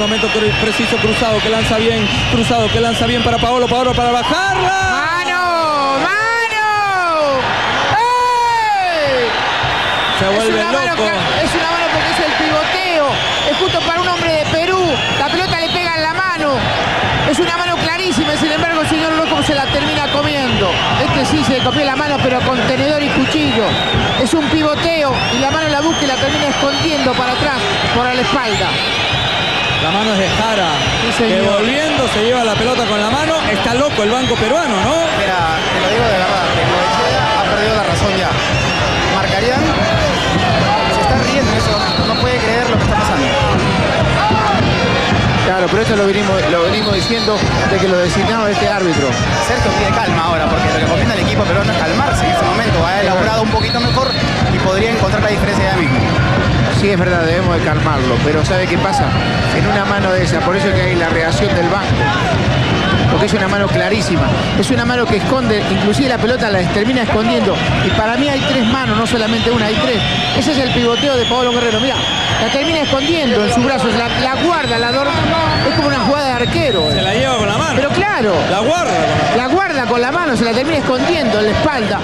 Momento preciso cruzado que lanza bien, cruzado que lanza bien para Paolo, Paolo para bajarla. ¡Mano! ¡Mano! ¡Ey! Se vuelve es una loco. Mano, es una mano porque es el pivoteo. Es justo para un hombre de Perú. La pelota le pega en la mano. Es una mano clarísima. Sin embargo, el señor Loco se la termina comiendo. Este sí se le copió la mano, pero con tenedor y cuchillo. Es un pivoteo y la mano la busca y la termina escondiendo para atrás, por la espalda. La mano es de Jara, Sí, que señor. volviendo se lleva la pelota con la mano. Está loco el banco peruano, ¿no? Mira, te lo digo de verdad, ha perdido la razón ya. Marcarían se está riendo momento, no puede creer lo que está pasando. Claro, pero esto lo venimos, lo venimos diciendo de que lo designaba este árbitro. Sergio pide calma ahora, porque lo que recomienda el equipo peruano es calmarse en este momento. Ha elaborado un poquito mejor y podría encontrar la diferencia ya mismo. Sí, es verdad, debemos de calmarlo, pero ¿sabe qué pasa? En una mano de esa, por eso es que hay la reacción del banco. Porque es una mano clarísima. Es una mano que esconde, inclusive la pelota la termina escondiendo. Y para mí hay tres manos, no solamente una, hay tres. Ese es el pivoteo de Pablo Guerrero. Mira, la termina escondiendo en sus brazos, la, la guarda, la adorna. Es como una jugada de arquero. Se la lleva con la mano. Pero claro, La guarda con la mano. la guarda con la mano, se la termina escondiendo en la espalda.